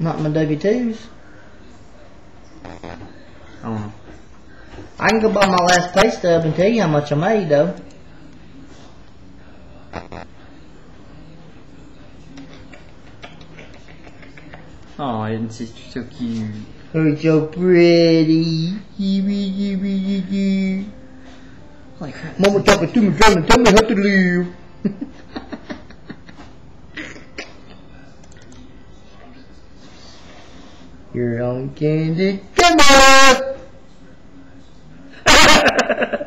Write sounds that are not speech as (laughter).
Not my W-2s. I. Uh-huh. I can go buy my last pay stub and tell you how much I made, though. Oh, it's just so cute. Oh, so pretty. Crap. Mama talking to me, trying to tell me how to live. (laughs) You're on candy. Come on! (laughs)